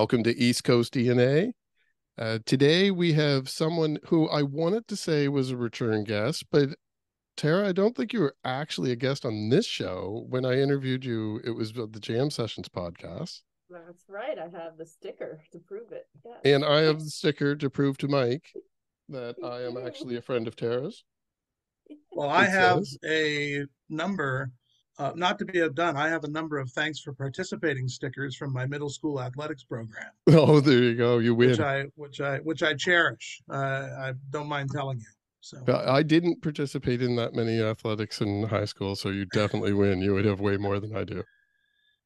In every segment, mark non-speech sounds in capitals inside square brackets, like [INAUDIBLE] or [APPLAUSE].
Welcome to East Coast DNA. Uh, today we have someone who I wanted to say was a return guest, but Terra, I don't think you were actually a guest on this show. When I interviewed you, it was the Jam Sessions podcast. That's right. I have the sticker to prove it. Yeah. And I have the sticker to prove to Mike that I am [LAUGHS] actually a friend of Terra's. Well, I have a number uh, not to be outdone, I have a number of thanks for participating stickers from my middle school athletics program. [LAUGHS] Oh, there you go. You win. Which I which I which I cherish. Uh, I don't mind telling you. So I didn't participate in that many athletics in high school, so you definitely win. You would have way more than I do.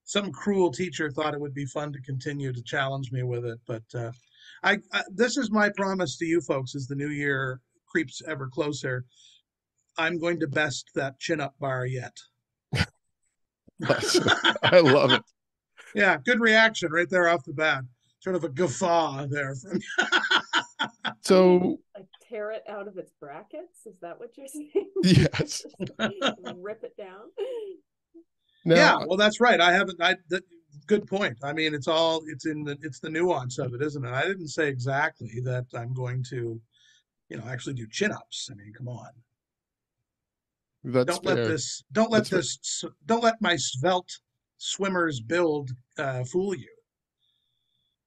Some cruel teacher thought it would be fun to continue to challenge me with it, but uh, I, I this is my promise to you folks as the new year creeps ever closer. I'm going to best that chin up bar yet. I love it. Yeah, good reaction right there off the bat. Sort of a guffaw there from. [LAUGHS] so like tear it out of its brackets. Is that what you're saying? [LAUGHS] Yes. [LAUGHS] Rip it down. Now, yeah, well, that's right. I haven't. I that, good point. I mean, it's all it's in the it's the nuance of it, isn't it? I didn't say exactly that I'm going to, you know, actually do chin ups. I mean, come on. That's don't fair. let this don't let That's this don't let my svelte swimmer's build uh, fool you.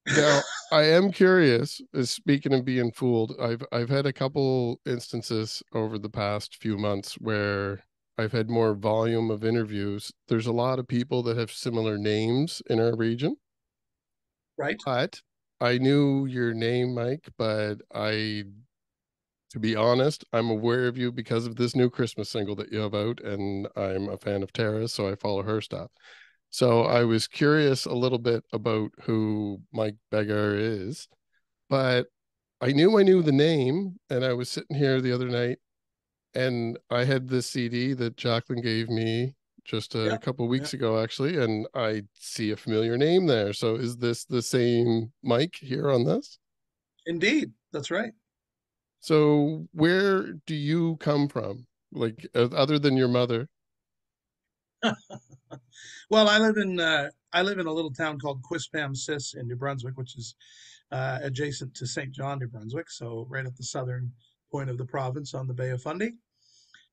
now [LAUGHS] I am curious. uh, Speaking of being fooled, I've I've had a couple instances over the past few months where I've had more volume of interviews. There's a lot of people that have similar names in our region, right? but I knew your name, Mike, but I to be honest, I'm aware of you because of this new Christmas single that you have out, and I'm a fan of Terra's, so I follow her stuff. So I was curious a little bit about who Mike Biggar is, but I knew I knew the name, and I was sitting here the other night, and I had this CD that Jacqueline gave me just a Yeah, couple weeks ago, actually, and I see a familiar name there. So is this the same Mike here on this? Indeed, that's right. So where do you come from? Like other than your mother? [LAUGHS] Well, I live in uh, I live in a little town called Quispamsis in New Brunswick, which is uh, adjacent to Saint John, New Brunswick, so right at the southern point of the province on the Bay of Fundy.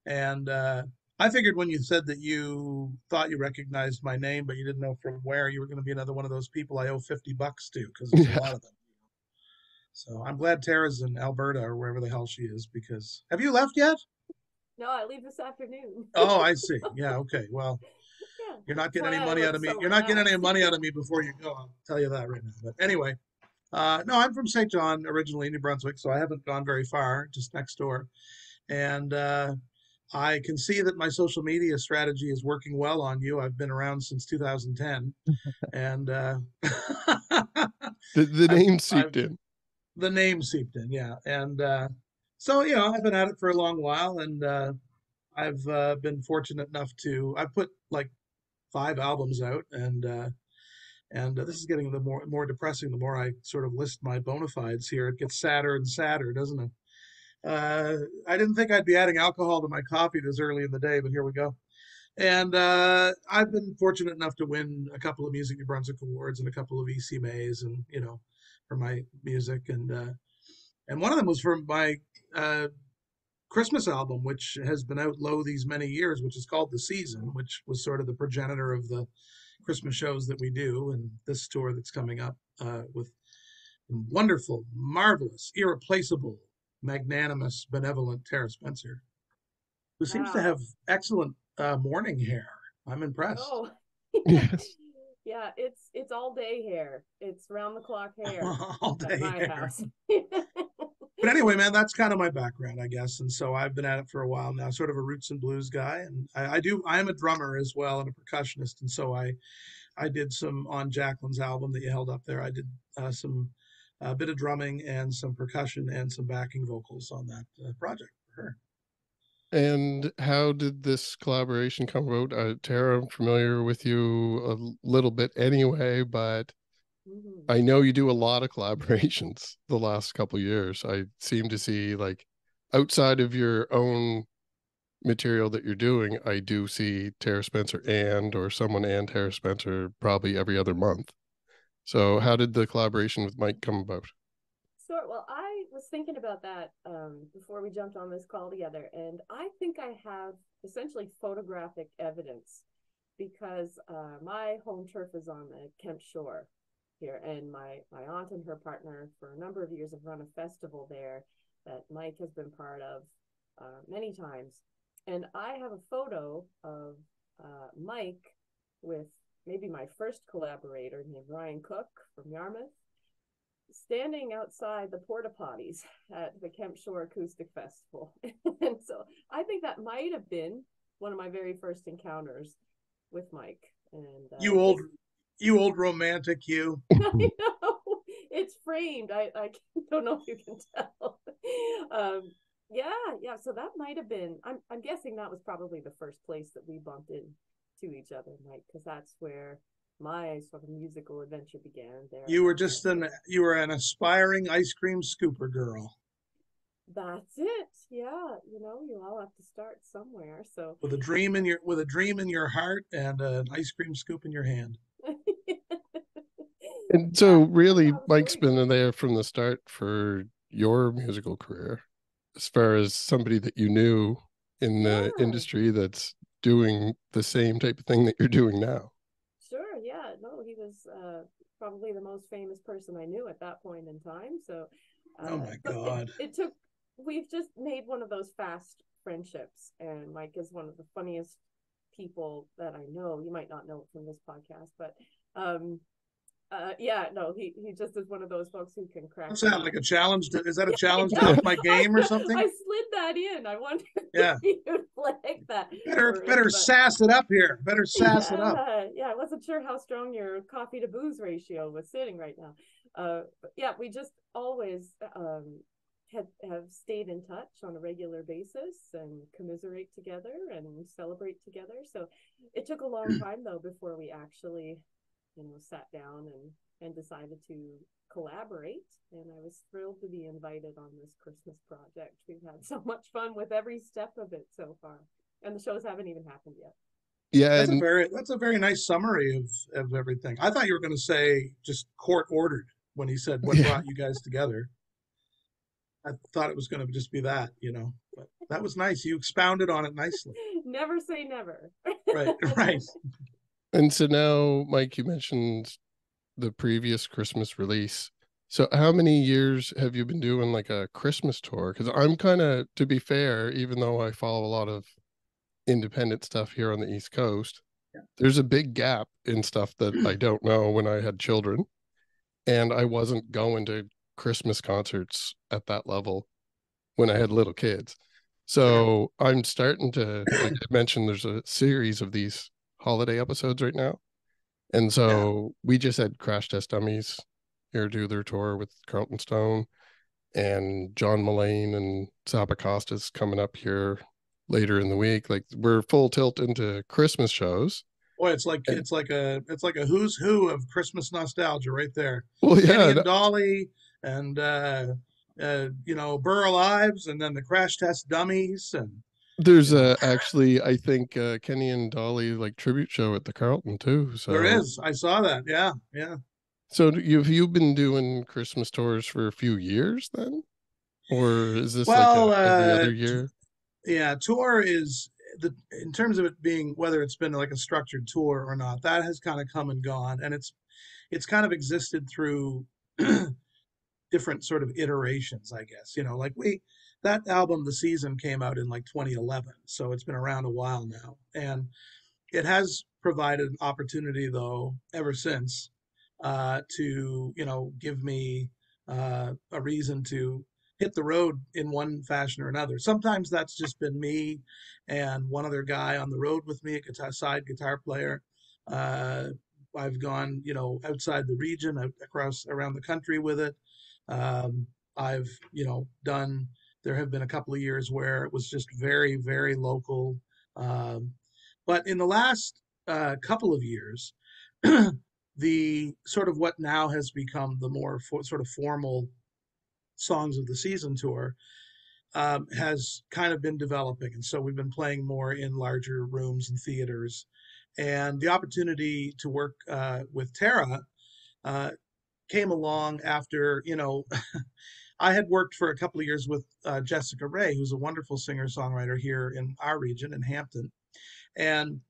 And uh, I figured when you said that you thought you recognized my name, but you didn't know from where, you were going to be another one of those people I owe fifty bucks to because there's [LAUGHS] Yeah. a lot of them. So I'm glad Terra's in Alberta or wherever the hell she is. Because have you left yet? No, I leave this afternoon. Oh, I [LAUGHS] see. Yeah. Okay. Well, yeah. You're not getting That's any money out of me. so You're not getting any money out of me before you go. I'll tell you that right now. But anyway, uh, no, I'm from Saint John originally, New Brunswick, so I haven't gone very far, just next door. And uh, I can see that my social media strategy is working well on you. I've been around since 2010, [LAUGHS] and uh, [LAUGHS] The, the I've- name seeped I've- in. The name seeped in, yeah. And uh, so, you know, I've been at it for a long while, and uh, I've uh, been fortunate enough to. I've put like five albums out, and uh, and uh, this is getting the more more depressing. The more I sort of list my bona fides here, it gets sadder and sadder, doesn't it? Uh, I didn't think I'd be adding alcohol to my coffee this early in the day, but here we go. And uh, I've been fortunate enough to win a couple of Music New Brunswick awards and a couple of ECMAs, and you know, for my music, and uh, and one of them was from my uh, Christmas album, which has been out low these many years, which is called The Season, which was sort of the progenitor of the Christmas shows that we do, and this tour that's coming up uh, with wonderful, marvelous, irreplaceable, magnanimous, benevolent Terra Spencer, who seems to have excellent uh, morning hair. I'm impressed. Oh. Yeah, it's it's all day hair. It's round the clock [LAUGHS] hair All day hair. [LAUGHS] [LAUGHS] But anyway, man, that's kind of my background, I guess. And so I've been at it for a while now, sort of a roots and blues guy. And I, I do, I am a drummer as well and a percussionist. And so I, I did some on Jacqueline's album that you held up there. I did uh, some, a bit of drumming and some percussion and some backing vocals on that uh, project for her. And how did this collaboration come about? Uh, Terra, I'm familiar with you a little bit anyway, but Mhm. I know you do a lot of [LAUGHS] collaborations the last couple years. I seem to see like outside of your own material that you're doing, I do see Terra Spencer and or someone and Terra Spencer probably every other month. So how did the collaboration with Mike come about? Sure. Well, I thinking about that um, before we jumped on this call together, and I think I have essentially photographic evidence because uh, my home turf is on the Kempt Shore here, and my my aunt and her partner for a number of years have run a festival there that Mike has been part of uh, many times, and I have a photo of uh, Mike with maybe my first collaborator named Ryan Cook from Yarmouth, standing outside the porta potties at the Kempt Shore Acoustic Festival. [LAUGHS] and so I think that might have been one of my very first encounters with Mike. And uh, you old, you old romantic, you. [LAUGHS] I know it's framed. I I [LAUGHS] don't know if you can tell. Um, yeah, yeah. So that might have been. I'm I'm guessing that was probably the first place that we bumped into each other, Mike, because that's where my sort of musical adventure began. There, you were just an you were an aspiring ice cream scooper girl. That's it. Yeah, you know, you all have to start somewhere. So with a dream in your with a dream in your heart and an ice cream scoop in your hand. [LAUGHS] and so really Mike's been there from the start for your musical career as far as somebody that you knew in the yeah. industry that's doing the same type of thing that you're doing now. No, he was uh, probably the most famous person I knew at that point in time. So uh, Oh my god. It, [LAUGHS] it took we've just made one of those fast friendships and Mike is one of the funniest people that I know. You might not know it from this podcast, but um uh, yeah, no, he he just is one of those folks who can crack. What's that like a challenge? To, is that a challenge [LAUGHS] to my game or something? I slid that in. I wondered yeah. if you'd flag that. Better better sass it up here. Better sass yeah, it up. Yeah, wasn't sure how strong your coffee to booze ratio was sitting right now. Uh, yeah, we just always um, have have stayed in touch on a regular basis and commiserate together and celebrate together. So it took a long time though before we actually you know, sat down and, and decided to collaborate. And I was thrilled to be invited on this Christmas project. We've had so much fun with every step of it so far. And the shows haven't even happened yet. Yeah, that's and... a very that's a very nice summary of of everything. I thought you were going to say just court ordered when he said what yeah. brought you guys together. I thought it was going to just be that, you know. But that was nice. You expounded on it nicely. [LAUGHS] never say never. right, [LAUGHS] right. And so now, Mike, you mentioned the previous Christmas release. So how many years have you been doing like a Christmas tour? Because I'm kind of, to be fair, even though I follow a lot of independent stuff here on the East Coast, yeah. there's a big gap in stuff that I [CLEARS THROAT] don't know when I had children. And I wasn't going to Christmas concerts at that level when I had little kids. So I'm starting to, like I mentioned, there's a series of these holiday episodes right now. And so yeah. we just had Crash Test Dummies here do their tour with Carleton Stone and John Mullane and Saba Costa's coming up here later in the week. Like we're full tilt into Christmas shows. Boy, it's like and, it's like a it's like a who's who of Christmas nostalgia right there. Well, yeah, Kenny and Dolly and uh, uh, you know Burl Ives, and then the Crash Test Dummies, and there's a actually, I think uh, Kenny and Dolly like tribute show at the Carleton too. So there is. I saw that. Yeah, yeah. So you've you been doing Christmas tours for a few years then, or is this well, like a, every uh, other year? Yeah, tour is the in terms of it being whether it's been like a structured tour or not. That has kind of come and gone, and it's it's kind of existed through [CLEARS THROAT] different sort of iterations, I guess. You know, like we that album, The Season, came out in like 2011, so it's been around a while now, and it has provided an opportunity though ever since uh, to you know give me uh, a reason to hit the road in one fashion or another. Sometimes that's just been me and one other guy on the road with me, a guitar side guitar player. Uh, I've gone, you know, outside the region, across around the country with it. Um, I've, you know, done there have been a couple of years where it was just very, very local. Um, but in the last uh, couple of years, [CLEARS THROAT] the sort of what now has become the more for, sort of formal songs of the season tour um, has kind of been developing. And so we've been playing more in larger rooms and theaters. And the opportunity to work uh, with Terra uh, came along after you know. [LAUGHS] I had worked for a couple of years with uh, Jessica Rhaye, who's a wonderful singer songwriter here in our region in Hampton, and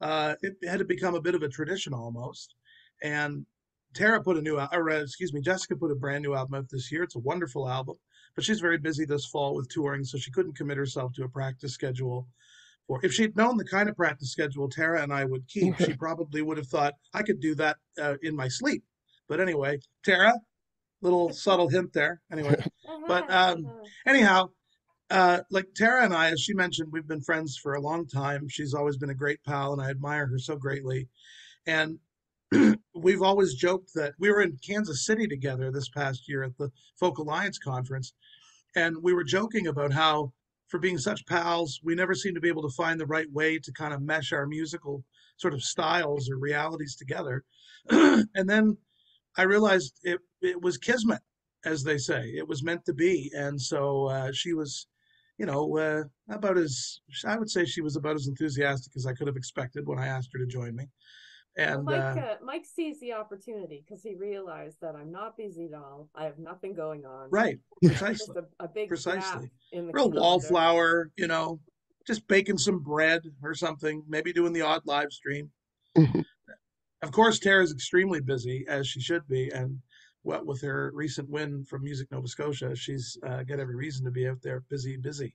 uh, it had to become a bit of a tradition almost. And Terra put a new, or uh, excuse me, Jessica put a brand new album out this year. It's a wonderful album, but she's very busy this fall with touring, so she couldn't commit herself to a practice schedule. For if she'd known the kind of practice schedule Terra and I would keep, she [LAUGHS] probably would have thought I could do that uh, in my sleep. But anyway, Terra, little subtle hint there. Anyway, [LAUGHS] but um, anyhow, uh, like Terra and I, as she mentioned, we've been friends for a long time. She's always been a great pal, and I admire her so greatly. And we've always joked that we were in Kansas City together this past year at the Folk Alliance conference, and we were joking about how, for being such pals, we never seem to be able to find the right way to kind of mesh our musical sort of styles or realities together. [CLEARS THROAT] and then I realized it it was kismet, as they say. It was meant to be, and so uh, she was you know, uh, about as I would say she was about as enthusiastic as I could have expected when I asked her to join me. And well, Mike, uh, uh, Mike sees the opportunity because he realized that I'm not busy at all. I have nothing going on. Right, precisely. A, a, big precisely. In the Real wallflower, you know, just baking some bread or something. Maybe doing the odd live stream. Mm-hmm. Of course, Terra's extremely busy as she should be, and what with her recent win from Music Nova Scotia, she's uh, got every reason to be out there busy, busy.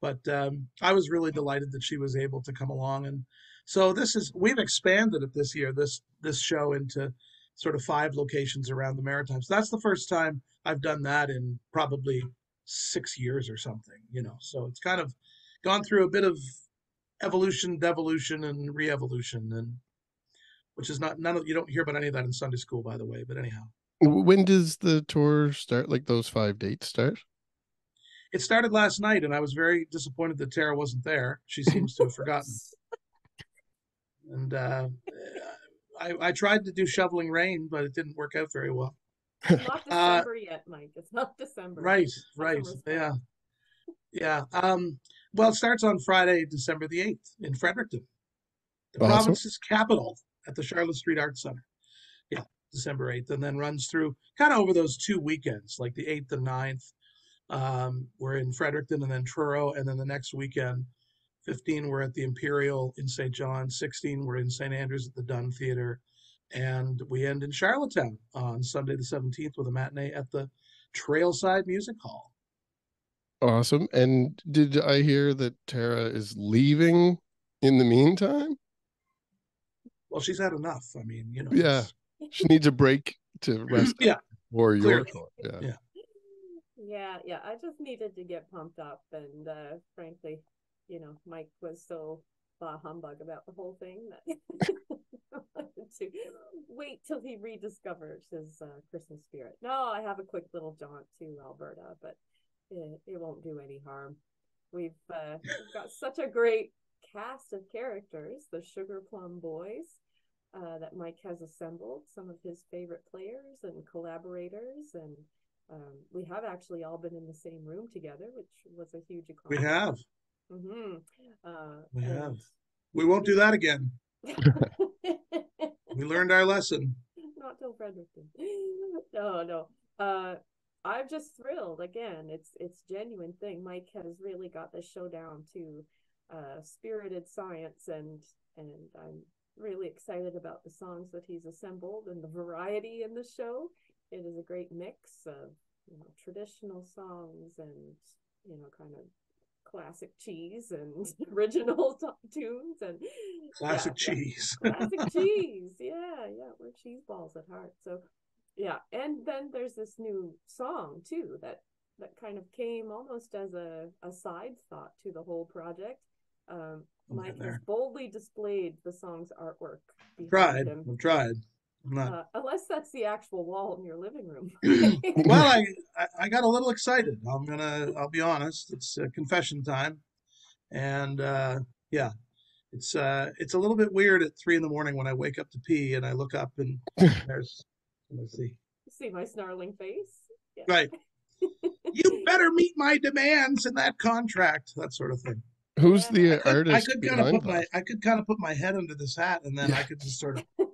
But um, I was really delighted that she was able to come along, and so this is we've expanded it this year, this this show into sort of five locations around the Maritimes. That's the first time I've done that in probably six years or something, you know. So it's kind of gone through a bit of evolution, devolution, and re-evolution, and which is not none of you don't hear about any of that in Sunday school, by the way. But anyhow. When does the tour start? Like those five dates start? It started last night, and I was very disappointed that Terra wasn't there. She seems to have forgotten. [LAUGHS] And uh, I, I tried to do shoveling rain, but it didn't work out very well. It's not [LAUGHS] uh, December uh, yet, Mike. It's not December. Right, right. Yeah. Yeah. Um, well, it starts on Friday, December the 8th in Fredericton, the awesome. province's capital at the Charlotte Street Arts Center. Yeah, December 8th, and then runs through kind of over those two weekends, like the 8th and 9th. Um, we're in Fredericton and then Truro, and then the next weekend, 15, we're at the Imperial in Saint John, 16, we're in St. Andrews at the Dunn Theater, and we end in Charlottetown on Sunday the 17th with a matinee at the Trailside Music Hall. Awesome. And did I hear that Terra is leaving in the meantime? Well, she's had enough. I mean, you know. Yeah she needs a break to [CLEARS THROAT] rest. yeah. Or your yeah. yeah. Yeah, yeah. I just needed to get pumped up, and uh, frankly, you know, Mike was so bah humbug about the whole thing that [LAUGHS] to wait till he rediscovers his uh, Christmas spirit. No, I have a quick little jaunt to Alberta, but it, it won't do any harm. We've, uh, we've got such a great cast of characters, the Sugar Plum Boys uh, that Mike has assembled, some of his favorite players and collaborators, and um, we have actually all been in the same room together, which was a huge accomplishment. We have. Mm-hmm. Uh, we and... have. We won't do that again. [LAUGHS] we learned our lesson. Not till Fredericton. No, no. Uh, I'm just thrilled. Again, it's it's genuine thing. Mike has really got this show down to uh, spirited science, and and I'm really excited about the songs that he's assembled and the variety in the show. It is a great mix of you know traditional songs and you know kind of classic cheese and [LAUGHS] original t- tunes and classic yeah, cheese. Yeah. [LAUGHS] classic cheese. Yeah, yeah, we're cheese balls at heart. So yeah, and then there's this new song too that that kind of came almost as a, a side thought to the whole project. Um, Mike has boldly displayed the song's artwork. Tried. Him. I've tried. I'm not. Uh, unless that's the actual wall in your living room. [CLEARS THROAT] well, I, I got a little excited. I'm gonna. I'll be honest. It's confession time, and uh, yeah, it's uh, it's a little bit weird at three in the morning when I wake up to pee and I look up and [LAUGHS] there's. Let's see. See my snarling face. Yeah. Right. [LAUGHS] you better meet my demands in that contract. That sort of thing. Who's yeah, the I could, artist? I could kind of put my I could kind of put my head under this hat, and then yeah. I could just sort of.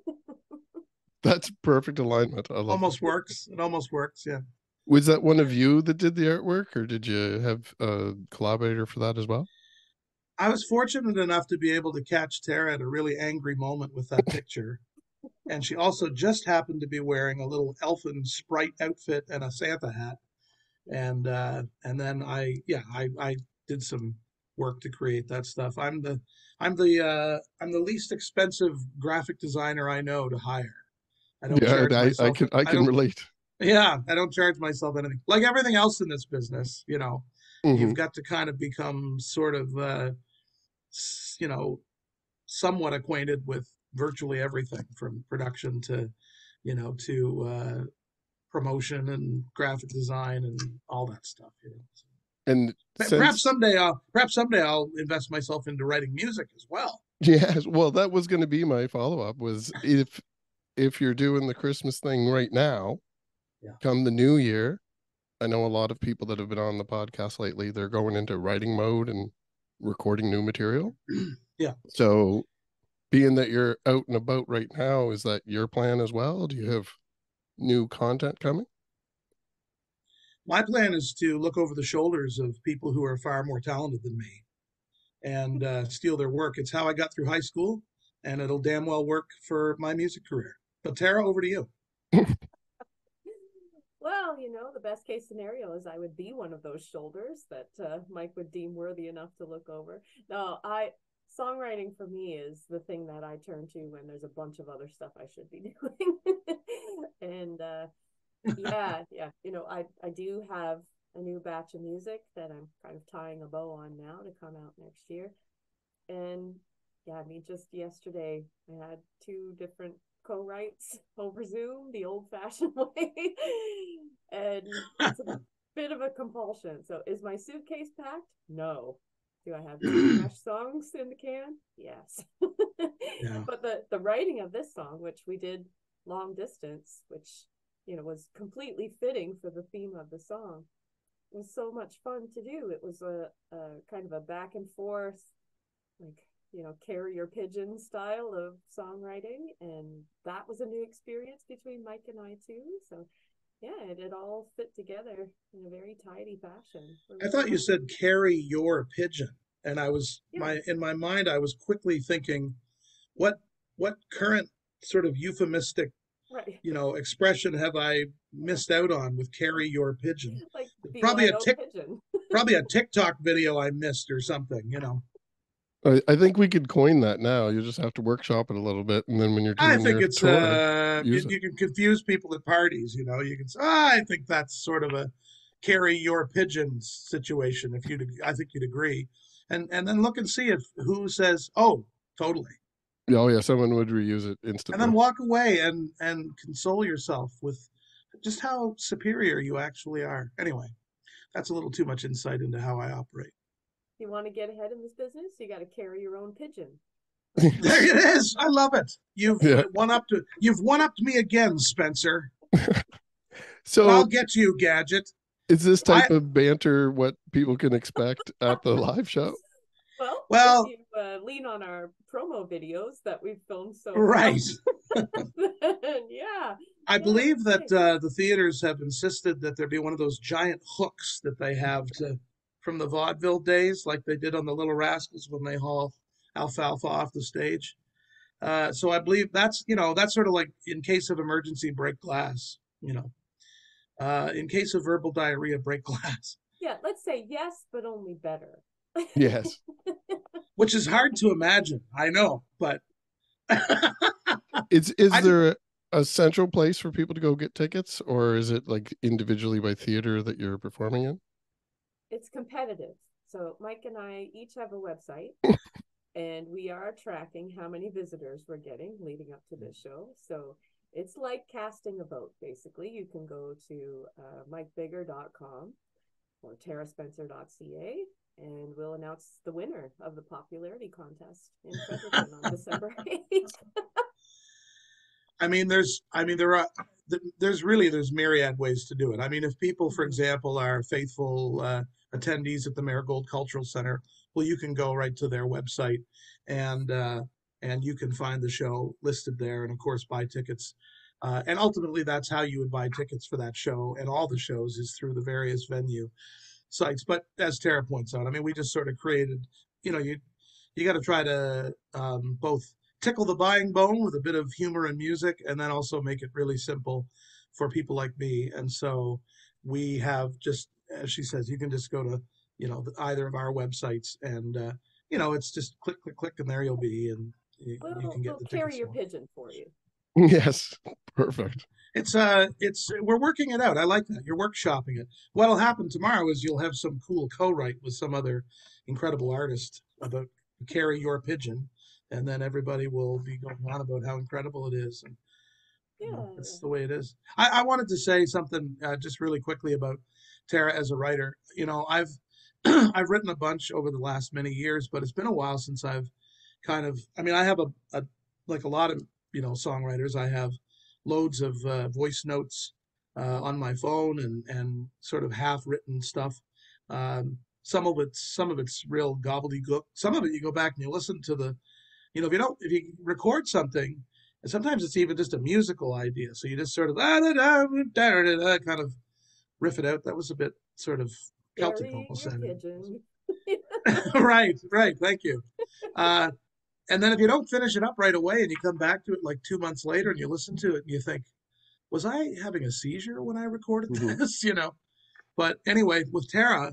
That's perfect alignment. Almost it. works. It almost works. Yeah. Was that one of you that did the artwork, or did you have a collaborator for that as well? I was fortunate enough to be able to catch Terra at a really angry moment with that [LAUGHS] picture. and she also just happened to be wearing a little elfin sprite outfit and a Santa hat. And uh, and then I yeah I, I did some work to create that stuff. I'm the I'm the uh, I'm the least expensive graphic designer I know to hire. I don't yeah, I, I, can I can I relate. Yeah, I don't charge myself anything. Like everything else in this business, you know, mm-hmm. you've got to kind of become sort of uh, you know somewhat acquainted with virtually everything from production to you know to uh, promotion and graphic design and all that stuff. You know. So and perhaps someday I'll perhaps someday I'll invest myself into writing music as well. Yes, well, that was going to be my follow up. Was if if you're doing the Christmas thing right now, yeah. come the new year, I know a lot of people that have been on the podcast lately. They're going into writing mode and recording new material. [CLEARS THROAT] yeah. So, being that you're out and about right now, is that your plan as well? Do you have new content coming? my plan is to look over the shoulders of people who are far more talented than me and uh, steal their work. It's how I got through high school, and it'll damn well work for my music career. But Terra, over to you. well, you know, the best case scenario is I would be one of those shoulders that uh, Mike would deem worthy enough to look over. No, I songwriting for me is the thing that I turn to when there's a bunch of other stuff I should be [LAUGHS] doing. and uh, yeah, [LAUGHS] yeah. You know, I I do have a new batch of music that I'm kind of tying a bow on now to come out next year. And yeah, I mean, just yesterday I had two different co-writes over Zoom, the old-fashioned [LAUGHS] way, and it's a [LAUGHS] bit of a compulsion. So, is my suitcase packed? No. Do I have [CLEARS THROAT] fresh songs in the can? Yes. [LAUGHS] yeah. But the the writing of this song, which we did long distance, which you know was completely fitting for the theme of the song was so much fun to do it was a, a kind of a back and forth like you know carrier pigeon style of songwriting and that was a new experience between mike and i too so yeah it, it all fit together in a very tidy fashion i thought you said carry your pigeon and i was yeah. my in my mind i was quickly thinking what what current sort of euphemistic right. you know, expression have I missed out on with carry your pigeon? [LAUGHS] Like probably a tick, probably a [LAUGHS] TikTok video I missed or something, you know. I, I think we could coin that now. You just have to workshop it a little bit, and then when you're, doing I think it's tour, uh, you, it. you, can confuse people at parties. You know, you can say, oh, I think that's sort of a carry your pigeons situation. If you, I think you'd agree, and and then look and see if who says, oh, totally. Oh yeah, someone would reuse it instantly. And then walk away and and console yourself with just how superior you actually are. Anyway, that's a little too much insight into how I operate. You want to get ahead in this business? You got to carry your own pigeon. [LAUGHS] there it is. I love it. You've yeah. one up to you've one upped me again, Spencer. [LAUGHS] so I'll get you, gadget. Is this type I, of banter what people can expect at the live show? [LAUGHS] Well, well, you uh, lean on our promo videos that we've filmed so right. yeah, I yeah, believe that uh, the theaters have insisted that there be one of those giant hooks that they have to from the vaudeville days, like they did on the Little Rascals when they haul alfalfa off the stage. Uh, so I believe that's you know that's sort of like in case of emergency, break glass. You know, uh, in case of verbal diarrhea, break [LAUGHS] glass. Yeah, let's say yes, but only better. Yes. [LAUGHS] Which is hard to imagine. I know, but [LAUGHS] is is I, there a, a central place for people to go get tickets or is it like individually by theater that you're performing in? It's competitive. So Mike and I each have a website [LAUGHS] and we are tracking how many visitors we're getting leading up to this show. So it's like casting a vote, basically. You can go to uh, mikebiggar.com or terraspencer.ca and we'll announce the winner of the popularity contest in Fredericton on December [LAUGHS] 8th. [LAUGHS] I mean, there's, I mean, there are, there's really, there's myriad ways to do it. I mean, if people, for mm-hmm. example, are faithful uh, attendees at the Marigold Cultural Center, well, you can go right to their website and, uh, and you can find the show listed there and of course buy tickets. uh, and ultimately that's how you would buy tickets for that show and all the shows is through the various venue sites. But as Tara points out, I mean, we just sort of created, you know, you you got to try to um, both tickle the buying bone with a bit of humor and music, and then also make it really simple for people like me. And so we have just, as she says, you can just go to you know either of our websites, and uh, you know it's just click, click, click, and there you'll be, and you, We'll, you can get we'll the carry your pigeon for you. [LAUGHS] Yes, perfect. It's uh, it's we're working it out. I like that. You're workshopping it. What'll happen tomorrow is you'll have some cool co-write with some other incredible artist about carry your pigeon, and then everybody will be going on about how incredible it is. And you know, that's the way it is. I, I wanted to say something uh, just really quickly about Terra as a writer. You know, I've [CLEARS THROAT] I've written a bunch over the last many years, but it's been a while since I've kind of. I mean, I have a, a like a lot of you know songwriters. I have loads of uh, voice notes uh, on my phone and and sort of half written stuff. Um, some of it's some of it's real gobbledygook. Some of it you go back and you listen to the, you know, if you don't if you record something, and sometimes it's even just a musical idea. So you just sort of ah, da, da, da, da, da, kind of riff it out. That was a bit sort of Celtic Carry vocal your sounding. [LAUGHS] [LAUGHS] right, right. Thank you. Uh, and then if you don't finish it up right away and you come back to it like two months later and you listen to it and you think, was I having a seizure when I recorded Mhm. [LAUGHS] this? You know. But anyway, with Terra,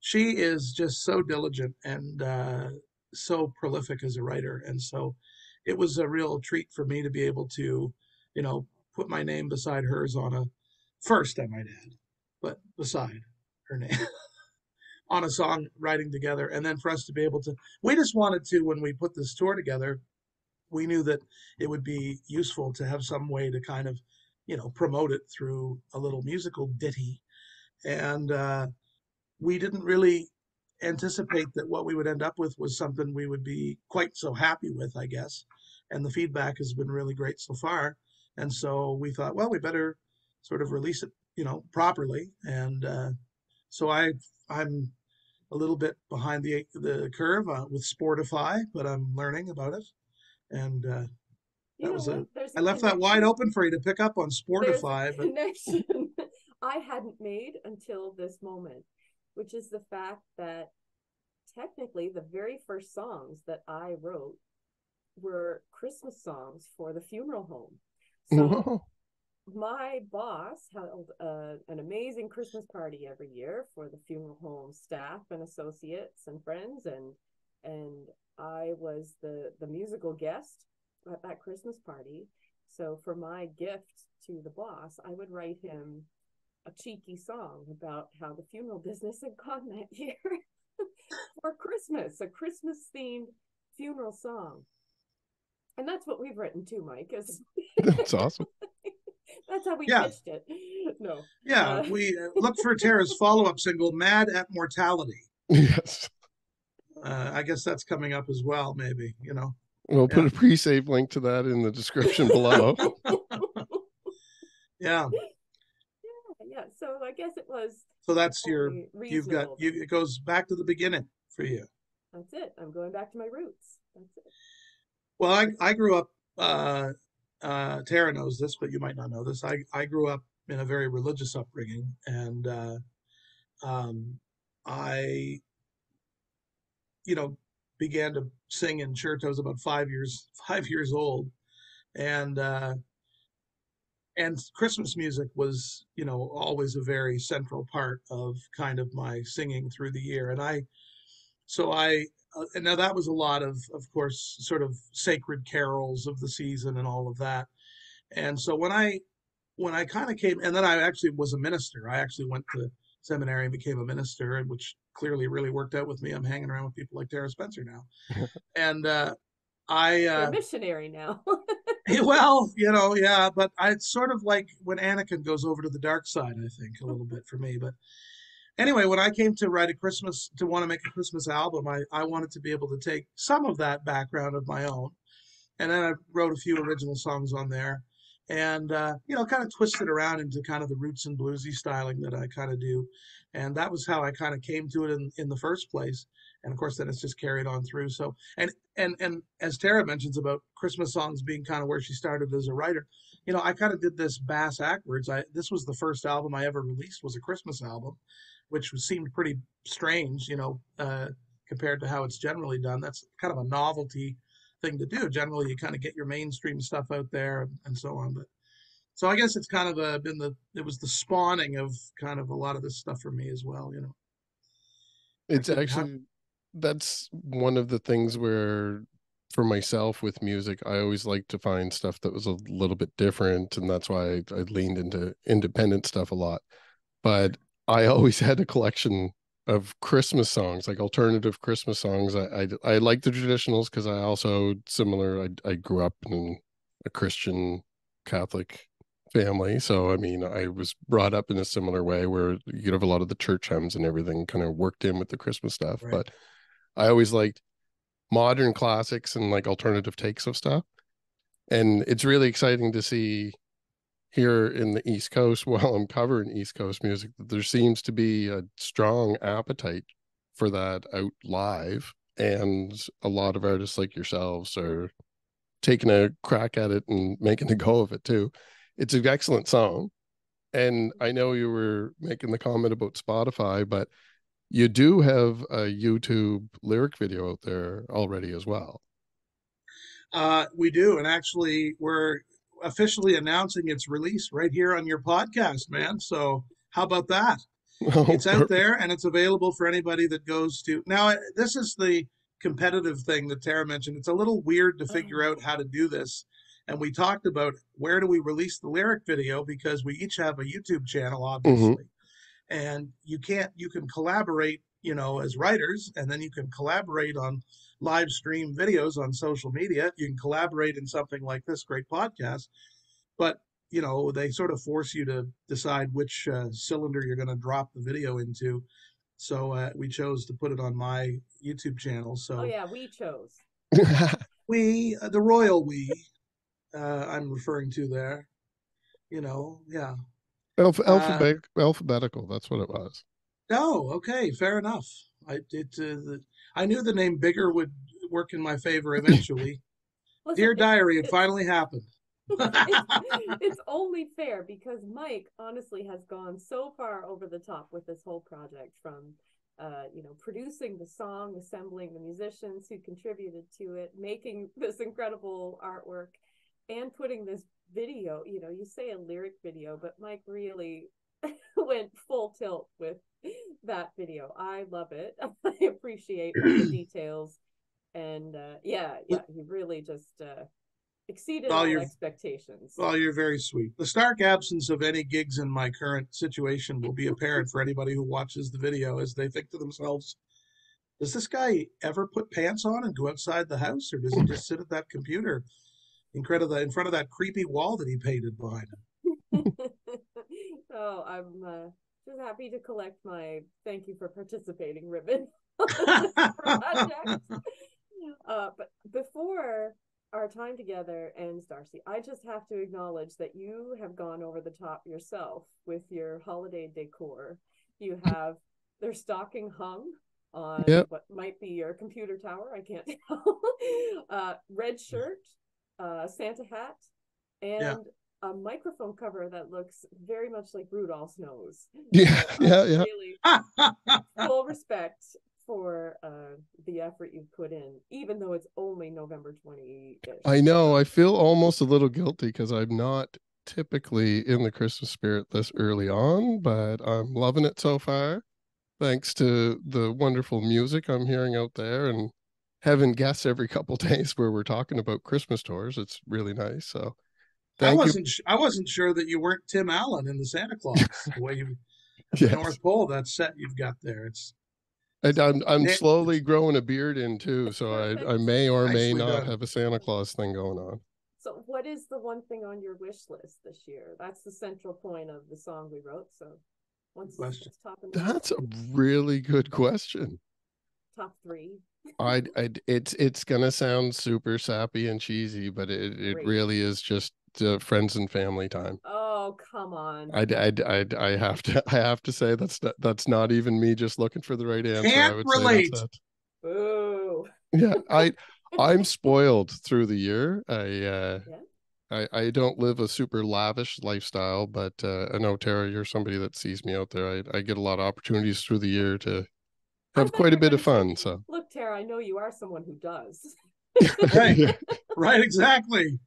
she is just so diligent and uh, so prolific as a writer, and so it was a real treat for me to be able to, you know, put my name beside hers on a first, I might add, but beside her name [LAUGHS] on a song writing together, and then for us to be able to, we just wanted to when we put this tour together, we knew that it would be useful to have some way to kind of, you know, promote it through a little musical ditty, and uh, we didn't really anticipate that what we would end up with was something we would be quite so happy with, I guess. And the feedback has been really great so far. And so we thought, well, we better sort of release it, you know, properly. And uh, so I, I'm a little bit behind the the curve uh, with Sportify, but I'm learning about it. And uh, That know was a- what? There's I a left that wide open for you to pick up on there's a Sportify. But connection [LAUGHS] I hadn't made until this moment, which is the fact that technically the very first songs that I wrote were Christmas songs for the funeral home. So my boss held uh, an amazing Christmas party every year for the funeral home staff and associates and friends, and and I was the the musical guest at that Christmas party. So for my gift to the boss, I would write him a cheeky song about how the funeral [LAUGHS] business had gone that year [LAUGHS] for Christmas, a Christmas themed funeral song. And that's what we've written too, Mike. Is [LAUGHS] That's awesome. That's how we Yeah. pitched it. [LAUGHS] No, yeah, Uh, we uh, [LAUGHS] look for Terra's follow up single, "Mad at Mortality." Yes. Uh, I guess that's coming up as well. Maybe you know. We'll put a pre-save link to that in the description below. [LAUGHS] Yeah. yeah. Yeah. So I guess it was. So that's your. only You've got. You, it goes back to the beginning for you. That's it. I'm going back to my roots. That's it. Well, I I grew up. Uh, uh, Terra knows this, but you might not know this. I I grew up in a very religious upbringing, and uh, um, I, you know, began to sing in church. I was about five years [LAUGHS] five years old, and uh, and Christmas music was, you know, always a very central part of kind of my singing through the year. And I, so I, uh, and now that was a lot of, of course, sort of sacred carols of the season and all of that. And so when I, when I kind of came, and then I actually was a minister. I actually went to seminary and became a minister, which clearly really worked out with me. I'm hanging around with people like Terra Spencer now, [LAUGHS] and uh, I. You're Uh, a missionary now. [LAUGHS] well, [LAUGHS] you know, yeah, but I it's sort of like when Anakin goes over to the dark side, I think, a little bit for me. But anyway, when I came to write a Christmas to want to make a Christmas album, I, I wanted to be able to take some of that background of my own. And then I wrote a few original songs on there and uh, you know, kind of twisted around into kind of the roots and bluesy styling that I kind of do. And that was how I kind of came to it in, in the first place. And of course, then it's just carried on through. So, and and and as Terra mentions about Christmas songs being kind of where she started as a writer, you know, I kind of did this bass backwards. I this was the first album I ever released was a Christmas album, which seemed pretty strange, you know, uh, compared to how it's generally done. That's kind of a novelty thing to do. Generally, you kind of get your mainstream stuff out there and, and so on. But so I guess it's kind of a, been the it was the spawning of kind of a lot of this stuff for me as well. You know, it's actually that's one of the things where for myself with music, I always like to find stuff that was a little bit different, and that's why I, I leaned into independent stuff a lot. But I always had a collection of Christmas songs, like alternative Christmas songs. I I, I like the traditionals because I also similar. I I grew up in a Christian Catholic family, so I mean I was brought up in a similar way where you have a lot of the church hymns and everything kind of worked in with the Christmas stuff. Right. But I always liked modern classics and like alternative takes of stuff. And it's really exciting to see here in the East Coast [LAUGHS] while I'm covering East Coast music there seems to be a strong appetite for that out live. And a lot of artists like yourselves are taking a crack at it and making a [LAUGHS] go of it too. It's an excellent song. And I know you were making the comment about Spotify, but you do have a YouTube lyric video out there already as well. Uh, we do, and actually, we're officially announcing its release right here on your podcast, man. So how about that? Oh, it's out there and it's available for anybody that goes to. Now, this is the competitive thing that Terra mentioned. It's a little weird to figure out how to do this. And we talked about where do we release the lyric video because we each have a YouTube channel, mm-hmm. obviously. Mm-hmm and you can't you can collaborate you know as writers and then you can collaborate on live stream videos on social media you can collaborate in something like this great podcast but you know they sort of force you to decide which uh, cylinder you're going to drop the video into so uh, we chose to put it on my youtube channel so oh yeah we chose [LAUGHS] we uh, the royal we uh, i'm referring to there you know yeah Alph- uh, alphabet- uh, alphabetical. That's what it was. Oh, okay, fair enough. I it uh, the, I knew the name Biggar would work in my favor eventually. [LAUGHS] Dear diary, it finally happened. [LAUGHS] it's, [LAUGHS] it's only fair because Mike honestly has gone so far over the top with this whole project from uh, you know, producing the song, assembling the musicians who contributed to it, making this incredible artwork, and putting this video, you know, you say a lyric video, but Mike really went full tilt with [LAUGHS] that video. I love it. [LAUGHS] I appreciate the [CLEARS THROAT] details. And uh, yeah, yeah, he really just uh, exceeded all, your expectations. Well, you're very sweet. The stark absence of any gigs in my current situation will be apparent for anybody who watches the video as they think to themselves, does this guy ever put pants on and go outside the house or does he just sit at that computer incredible in front of that creepy wall that he painted behind him. [LAUGHS] oh, I'm uh, just happy to collect my thank you for participating ribbon. [LAUGHS] [LAUGHS] uh, but before our time together ends, Darcy, I just have to acknowledge that you have gone over the top yourself with your holiday decor. You have their stocking hung on yep. what might be your computer tower. I can't [LAUGHS] tell. uh, red shirt, a Santa hat, and yeah. A microphone cover that looks very much like Rudolph's nose. [LAUGHS] Yeah, so, yeah, yeah. Really [LAUGHS] full respect for uh, the effort you've put in, even though it's only November 20 I know. I feel almost a little guilty because I'm not typically in the Christmas spirit this early on, but I'm loving it so far. Thanks to the wonderful music I'm hearing out there and having guests every couple [LAUGHS] days where we're talking about Christmas tours. It's really nice. So I wasn't you. I wasn't sure that you weren't Tim Allen in the Santa Claus the way you [LAUGHS] yes. the North Pole that set you've got there. It's I, I'm I'm slowly growing a beard in too, so I [LAUGHS] I may or may not done. have a Santa Claus thing going on. So, what is the one thing on your wish list this year? That's the central point of the song we wrote. So, once question. That's a really good question. Top three. I, I, it's it's gonna sound super sappy and cheesy, but it it Great. really is just uh, friends and family time. Oh come on! I, I, I, I have to [LAUGHS] I have to say that's not, that's not even me just looking for the right answer. Can't I would relate. Say Boo. Yeah, I [LAUGHS] I'm spoiled through the year. I uh, yeah. I, I don't live a super lavish lifestyle, but uh, I know Terra, you're somebody that sees me out there. I, I get a lot of opportunities through the year to have quite a bit of fun. So Look, Terra, I know you are someone who does. [LAUGHS] Right. Right, exactly.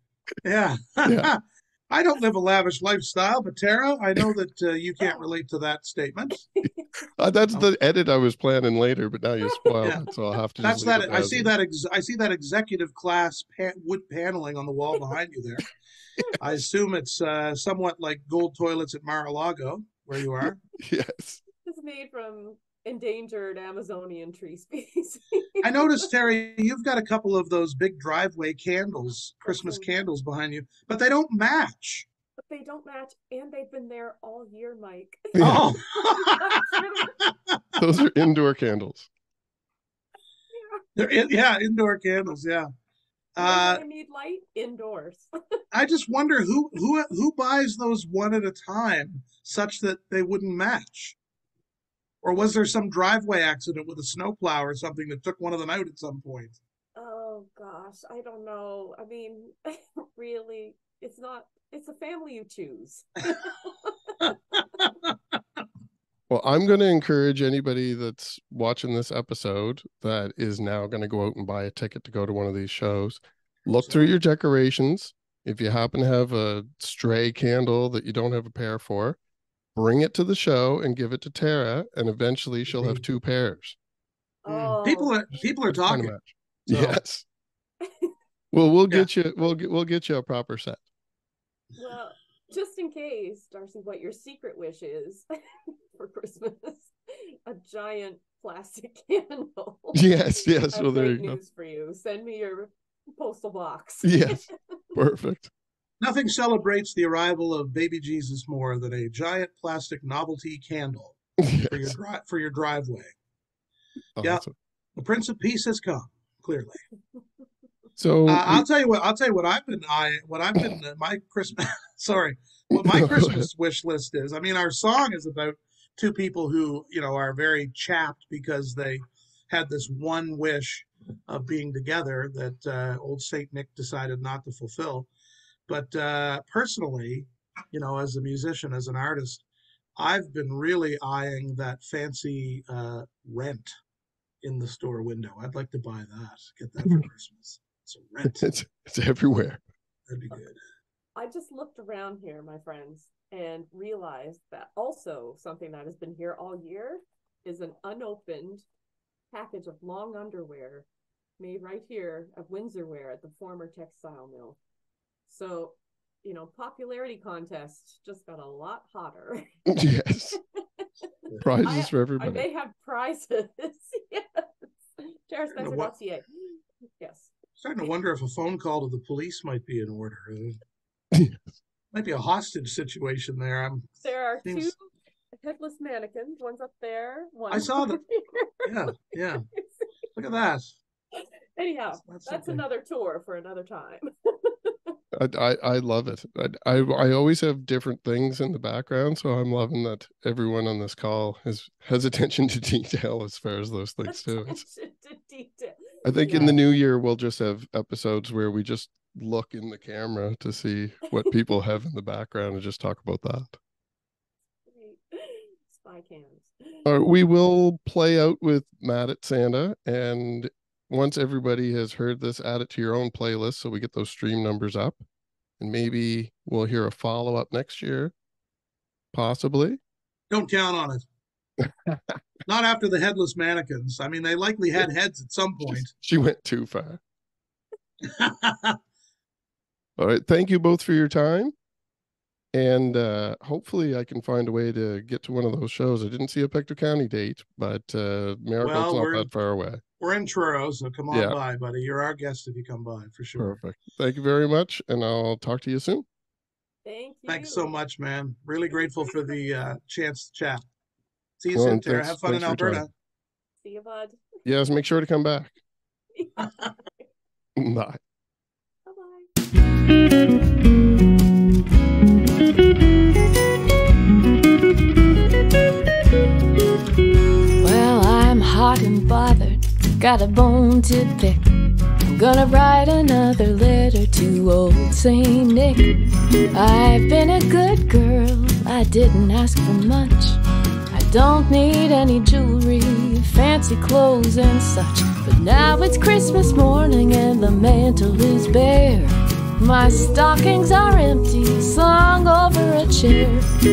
Yeah. Yeah. [LAUGHS] I don't live a lavish lifestyle, but Terra, I know that uh, you can't relate to that statement. [LAUGHS] Uh, that's Oh. the edit I was planning later, but now you [LAUGHS] spoiled Yeah. it, so I'll have to. That's just that. it I see is. that. Ex- I see that executive class pa- wood paneling on the wall behind you there. I assume it's uh, somewhat like gold toilets at Mar-a-Lago, where you are. Yes. It's made from endangered Amazonian tree [LAUGHS] species. I noticed, Terra, you've got a couple of those big driveway candles, Christmas candles behind you, but they don't match. but they don't match, and they've been there all year, Mike. [LAUGHS] Yeah, Oh, [LAUGHS] Those are indoor candles. They're in, yeah, indoor candles. Yeah. Uh, I need light indoors. I just wonder who who who buys those one at a time such that they wouldn't match. Or was there some driveway accident with a snowplow or something that took one of them out at some point? Oh gosh, I don't know. I mean, [LAUGHS] really, it's not. It's a family you choose. [LAUGHS] Well, I'm going to encourage anybody that's watching this episode that is now going to go out and buy a ticket to go to one of these shows. Look through your decorations. If you happen to have a stray candle that you don't have a pair for, bring it to the show and give it to Terra, and eventually she'll have Mhm. two pairs. Oh, People are people are It's kind of talking. So- Yes. Well, we'll Yeah. get you. We'll get. We'll get you a proper set. well, just in case, Darcy, what your secret wish is [LAUGHS] for Christmas? A giant plastic [LAUGHS] candle. Yes. Yes. Well, have there you great go. news for you. Send me your postal box. Yes. [LAUGHS] Perfect. Nothing celebrates the arrival of baby Jesus more than a giant plastic novelty candle for your dri- for your driveway. Yeah. Awesome. The Prince of Peace has come. Clearly, So uh, I'll tell you what. I'll tell you what I've been. I what I've been. Uh, my Christmas. [LAUGHS] sorry, what my [LAUGHS] Christmas wish list is. I mean, our song is about two people who you know are very chapped because they had this one wish of being together that uh, old Saint Nick decided not to fulfill. But uh, personally, you know, as a musician, as an artist, I've been really eyeing that fancy uh, rent in the store window. I'd like to buy that. Get that for Christmas. So rent. it's it's everywhere. That'd be good. I just looked around here, my friends, and realized that also something that has been here all year is an unopened package of long underwear made right here at Windsor Wear at the former textile mill. So, you know, popularity contest just got a lot hotter. [LAUGHS] yes. [LAUGHS] Prizes I- for I everybody. may have prizes. [LAUGHS] yes. TerraSpencer.ca. Yes. Starting to wonder if a phone call to the police might be in order. might be a hostage situation there. I'm There are Seems- two headless mannequins. One's up there. One I saw them. yeah, yeah. Look at that. Anyhow, That's that's something. another tour for another time. I, I I love it. I, I I always have different things in the background, so I'm loving that everyone on this call has has [LAUGHS] attention to detail as far as those things too. Attention to detail. I think in the new year we'll just have episodes where we just look in the camera to see what [LAUGHS] people have in the background and just talk about that. [GASPS] Spy cams. Uh, we will play out with Mad at Santa, and once everybody has heard this, add it to your own playlist so we get those stream numbers up, and maybe we'll hear a follow up next year, possibly. Don't count on it. [LAUGHS] Not after the headless mannequins. I mean, they likely had heads at some point. She went too far. [LAUGHS] All right, thank you both for your time, and uh, hopefully I can find a way to get to one of those shows. I didn't see a Pictou County date, but uh, Maribel's Well, not that far away. We're in Truro, so come on Yeah. by, buddy. You're our guest if you come by for sure. Perfect. Thank you very much, and I'll talk to you soon. Thank you. Thanks so much, man. Really grateful for the uh, chance to chat. See you Well, soon, and Terra. thanks- Have fun in thanks for your time. Alberta. See you, bud. [LAUGHS] Yes, make sure to come back. [LAUGHS] [LAUGHS] Bye Bye. bye. Well, I'm hot and bothered, got a bone to pick. I'm gonna write another letter to old Saint Nick. I've been a good girl, I didn't ask for much. I don't need any jewelry, fancy clothes, and such. But now it's Christmas morning and the mantle is bare. My stockings are empty, slung over a chair.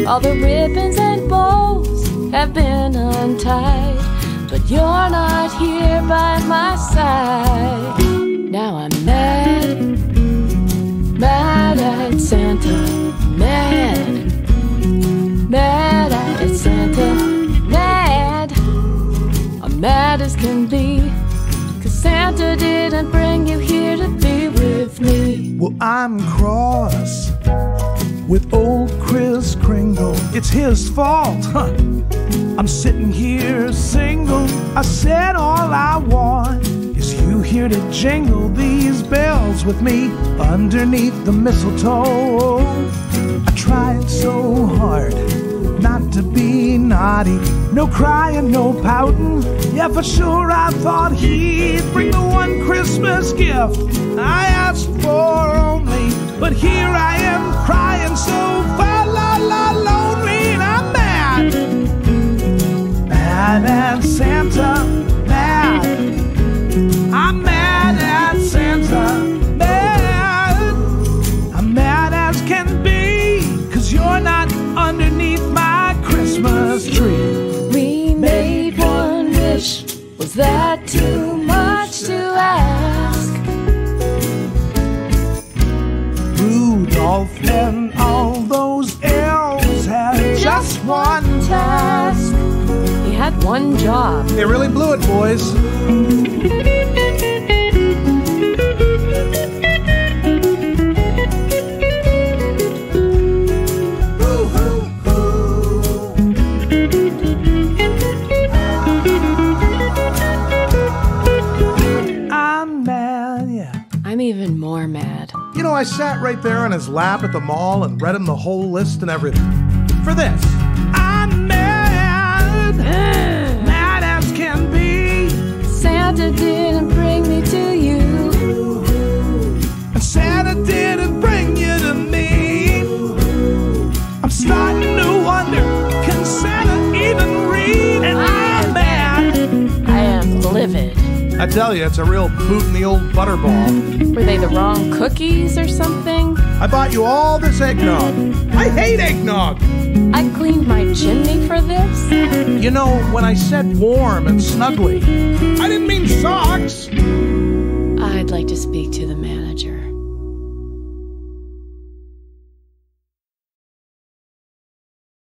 All the ribbons and bows have been untied. But you're not here by my side. Now I'm mad, mad at Santa, mad, mad at Santa, mad. I'm mad as can be, cause Santa didn't bring you here to be with me. Well, I'm cross with old Chris Kringle. It's his fault. Huh. I'm sitting here single. I said all I want is you here to jingle these bells with me underneath the mistletoe. I tried so hard not to be naughty. No crying, no pouting. Yeah, for sure I thought he'd bring the one Christmas gift I asked for only. But here I am crying so far, la la lonely, Mad at Santa, mad. I'm mad at Santa, mad. I'm mad as can be, cause you're not underneath my Christmas tree. We made one wish. Was that too much to ask? Rudolph and all those He had one job. They really blew it, boys. I'm mad, yeah. I'm even more mad. You know, I sat right there on his lap at the mall and read him the whole list and everything. For this. Santa didn't bring me to you. And Santa didn't bring you to me. I'm starting to wonder, can Santa even read? And I'm mad. I am livid. I tell you, it's a real boot in the old butterball. Were they the wrong cookies or something? I bought you all this eggnog. I hate eggnog. I cleaned my chimney for this? You know, when I said warm and snuggly, I didn't mean socks. I'd like to speak to the manager.